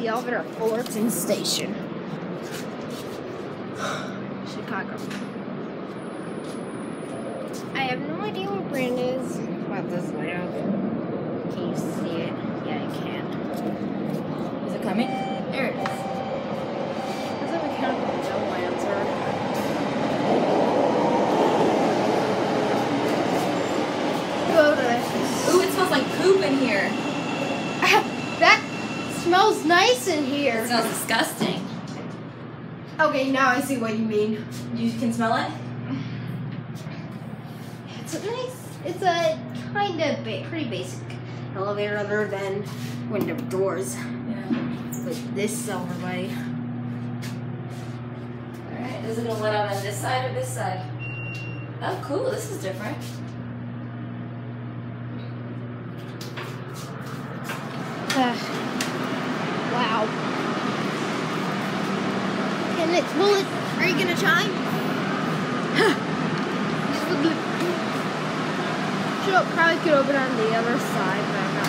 the elevator at Fullerton Station. Chicago. I have no idea what brand is about this layout. Can you see it? Yeah, you can. Is it coming? There it is. There's a mechanical no answer. Go to. Ooh, it smells like poop in here. Smells nice in It here. smells disgusting. Okay, now I see what you mean. You can smell it? It's a nice. It's a kind of ba- pretty basic elevator, other than window doors. Yeah. With this silver body. Alright, is it gonna let out on this side or this side? Oh, cool, this is different. Uh, It's bullet. Are you gonna chime? Should probably could open on the other side, but